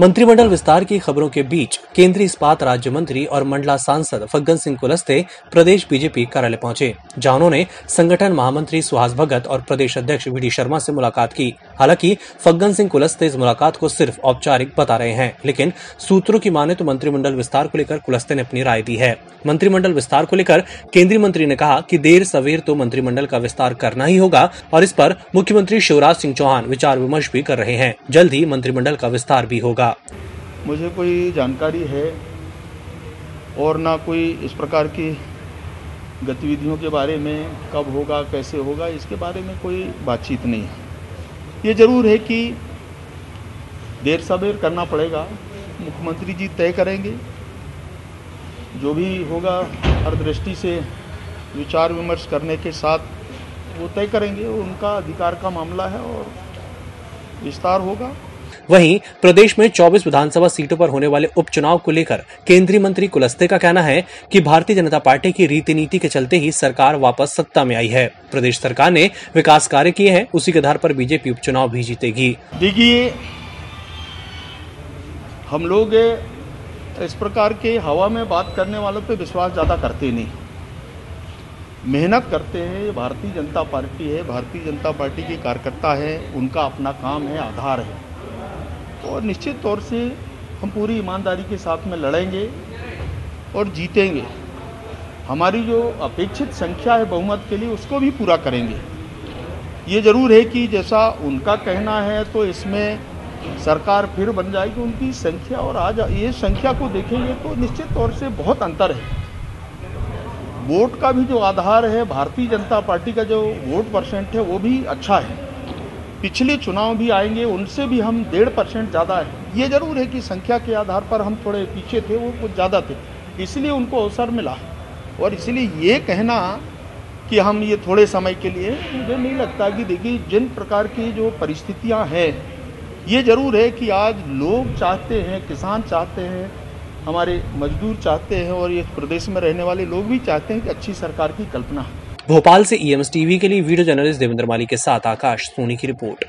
मंत्रिमंडल विस्तार की खबरों के बीच केंद्रीय इस्पात राज्य मंत्री और मंडला सांसद फग्गन सिंह कुलस्ते प्रदेश बीजेपी कार्यालय पहुँचे, जहाँ उन्होंने संगठन महामंत्री सुहास भगत और प्रदेश अध्यक्ष वी शर्मा से मुलाकात की। हालाँकि फग्गन सिंह कुलस्ते इस मुलाकात को सिर्फ़ औपचारिक बता रहे हैं, लेकिन सूत्रों की माने तो मंत्रिमंडल विस्तार को लेकर कुलस्ते ने अपनी राय दी है। मंत्रिमंडल विस्तार को लेकर केंद्रीय मंत्री ने कहा कि देर सवेर तो मंत्रिमंडल का विस्तार करना ही होगा, और इस पर मुख्यमंत्री शिवराज सिंह चौहान विचार विमर्श भी कर रहे हैं। जल्द ही मंत्रिमंडल का विस्तार भी होगा। मुझे कोई जानकारी है और ना कोई इस प्रकार की गतिविधियों के बारे में कब होगा, कैसे होगा, इसके बारे में कोई बातचीत नहीं है। ये ज़रूर है कि देर सबेर करना पड़ेगा। मुख्यमंत्री जी तय करेंगे। जो भी होगा हर दृष्टि से विचार विमर्श करने के साथ वो तय करेंगे। उनका अधिकार का मामला है और विस्तार होगा। वहीं प्रदेश में 24 विधानसभा सीटों पर होने वाले उपचुनाव को लेकर केंद्रीय मंत्री कुलस्ते का कहना है कि भारतीय जनता पार्टी की रीति नीति के चलते ही सरकार वापस सत्ता में आई है। प्रदेश सरकार ने विकास कार्य किए हैं, उसी के आधार पर बीजेपी उपचुनाव भी जीतेगी। देखिए, हम लोग इस प्रकार के हवा में बात करने वालों पे विश्वास ज़्यादा करते नहीं। मेहनत करते हैं, भारतीय जनता पार्टी है, भारतीय जनता पार्टी के कार्यकर्ता है, उनका अपना काम है, आधार है। और निश्चित तौर से हम पूरी ईमानदारी के साथ में लड़ेंगे और जीतेंगे। हमारी जो अपेक्षित संख्या है बहुमत के लिए, उसको भी पूरा करेंगे। ये ज़रूर है कि जैसा उनका कहना है तो इसमें सरकार फिर बन जाएगी। उनकी संख्या और आज ये संख्या को देखेंगे तो निश्चित तौर से बहुत अंतर है। वोट का भी जो आधार है, भारतीय जनता पार्टी का जो वोट परसेंट है, वो भी अच्छा है। पिछले चुनाव भी आएँगे, उनसे भी हम डेढ़ परसेंट ज़्यादा है। ये ज़रूर है कि संख्या के आधार पर हम थोड़े पीछे थे, वो कुछ ज़्यादा थे। इसलिए उनको अवसर मिला। और इसलिए ये कहना कि हम ये थोड़े समय के लिए, मुझे नहीं लगता कि देखिए, जिन प्रकार की जो परिस्थितियाँ हैं, ये ज़रूर है कि आज लोग चाहते हैं, किसान चाहते हैं, हमारे मजदूर चाहते हैं, और ये प्रदेश में रहने वाले लोग भी चाहते हैं कि अच्छी सरकार की कल्पना है। भोपाल से ईएमएस टीवी के लिए वीडियो जर्नलिस्ट देवेंद्र माली के साथ आकाश सोनी की रिपोर्ट।